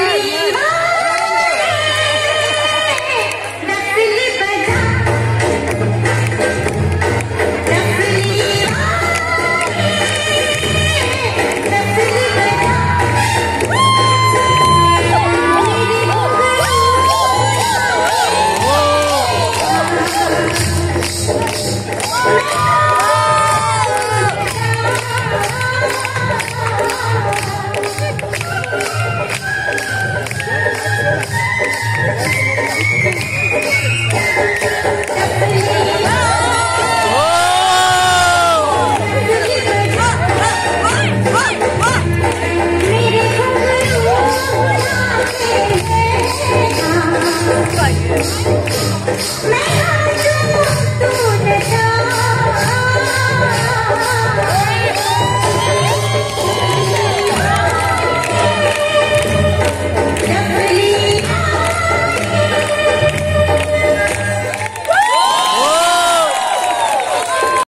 yes, yes.